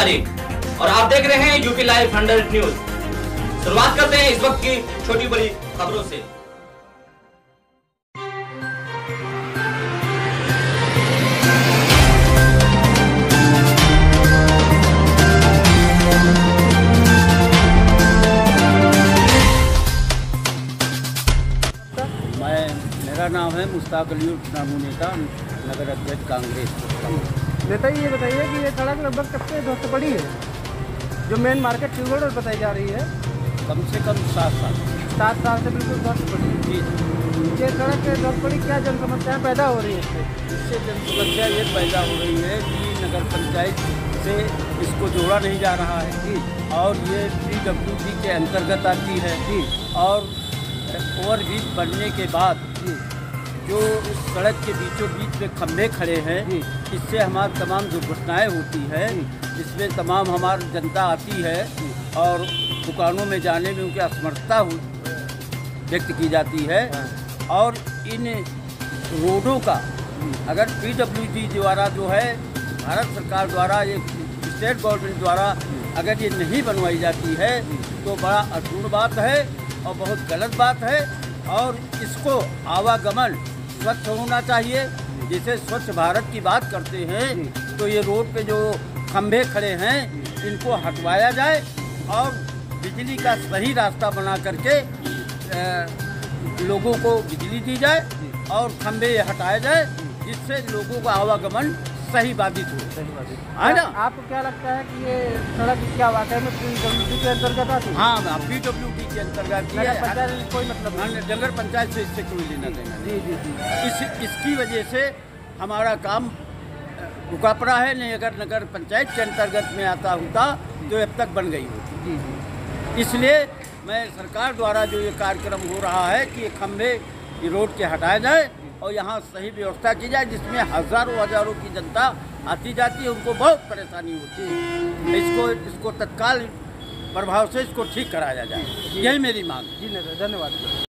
अंसारी और आप देख रहे हैं यूपी लाइव हंड्रेड न्यूज़। शुरुआत करते हैं इस वक्त की छोटी बड़ी खबरों से। मेरा नाम है मुश्ताक अली नेता नगर अध्यक्ष कांग्रेस। नेता ये बताइए कि ये सड़क लगभग कब से ध्वस्त पड़ी है? जो मेन मार्केट ट्यूबवेल रोड बताई जा रही है। कम से कम सात साल। सात साल से बिल्कुल ध्वस्त पड़ी है। जी। ये सड़क के ध्वस्त पड़ी क्या जन समस्याएँ पैदा हो रही है इससे? इससे जन समस्या ये पैदा हो रही है कि नगर पंचायत से इसको जोड़ा नहीं जा रहा है जी और ये पी डब्ल्यू डी के अंतर्गत आती है जी और ओवर ब्रिज बनने के बाद जी जो इस सड़क के बीचों बीच में खंभे खड़े हैं इससे हमारी तमाम दुर्घटनाएँ होती है इसमें तमाम हमारी जनता आती है और दुकानों में जाने में उनकी असमर्थता व्यक्त की जाती है। और इन रोडों का अगर पीडब्ल्यूडी द्वारा जो है भारत सरकार द्वारा ये स्टेट गवर्नमेंट द्वारा अगर ये नहीं बनवाई जाती है तो बड़ा अपूर्ण बात है और बहुत गलत बात है। और इसको आवागमन स्वच्छ होना चाहिए। जैसे स्वच्छ भारत की बात करते हैं तो ये रोड पे जो खंभे खड़े हैं इनको हटवाया जाए और बिजली का सही रास्ता बना करके लोगों को बिजली दी जाए और खंभे हटाए जाए जिससे लोगों का आवागमन सही बाधित हो सही बात है ना? आपको क्या लगता है कि ये सड़क क्या वाकई में पीडब्ल्यूडी के अंतर्गत आती है। हाँ पी डब्ल्यू डी के अंतर्गत कोई मतलब नगर पंचायत से इससे कोई लेना देना जी जी जी। इस इसकी वजह से हमारा काम रुका पड़ा है नहीं अगर नगर पंचायत के अंतर्गत में आता होता तो अब तक बन गई होती। जी जी। इसलिए मैं सरकार द्वारा जो ये कार्यक्रम हो रहा है कि ये खंभे ये रोड के हटाए जाए और यहाँ सही व्यवस्था की जाए जिसमें हज़ारों हज़ारों की जनता आती जाती है उनको बहुत परेशानी होती है। इसको इसको तत्काल प्रभाव से इसको ठीक कराया जाए। यही मेरी मांग। जी धन्यवाद।